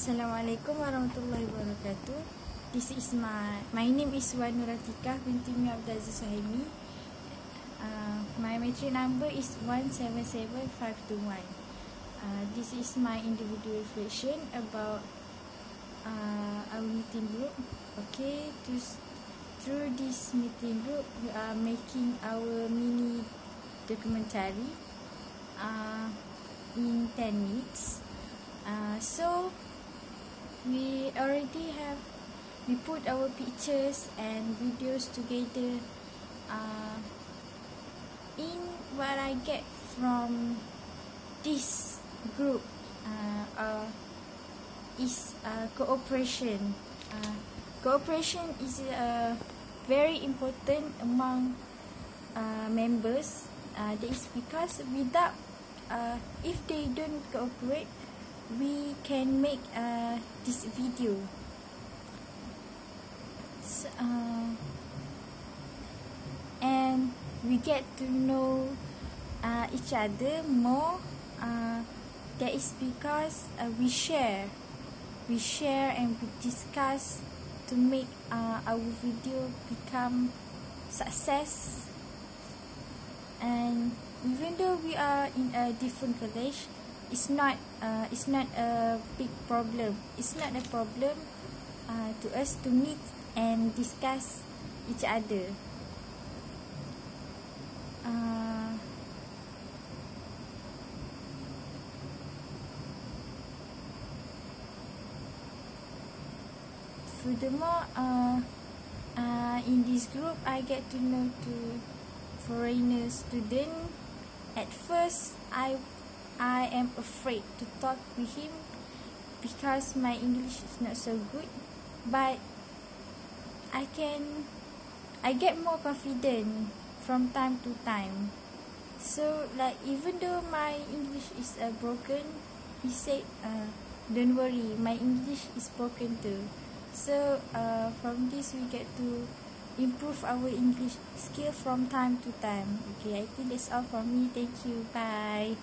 Assalamualaikum warahmatullahi wabarakatuh. This is my my name is Wan Nuratika binti Mi Abdul Aziz Suhaimi. Uh, my matric number is 177521. Uh, this is my individual reflection about uh, our meeting group. Okay, to, through this meeting group, we are making our mini documentary uh, in 10 minutes. Uh, so, we already have we put our pictures and videos together uh, in what I get from this group uh, uh, is uh, cooperation. Uh, cooperation is uh, very important among uh, members. Uh, that is because without uh, if they don't cooperate, we can make uh, this video. So, uh, and we get to know uh, each other more. Uh, that is because uh, we share, we share and we discuss to make uh, our video become success. And even though we are in a different village, it's not uh, it's not a big problem. It's not a problem uh, to us to meet and discuss each other. Uh, furthermore, uh, uh, in this group, I get to know to foreigner student. At first, I I am afraid to talk with him because my English is not so good. But I can, I get more confident from time to time. So like even though my English is uh, broken, he said, uh, "Don't worry, my English is broken too." So uh, from this we get to improve our English skill from time to time. Okay, I think that's all from me. Thank you. Bye.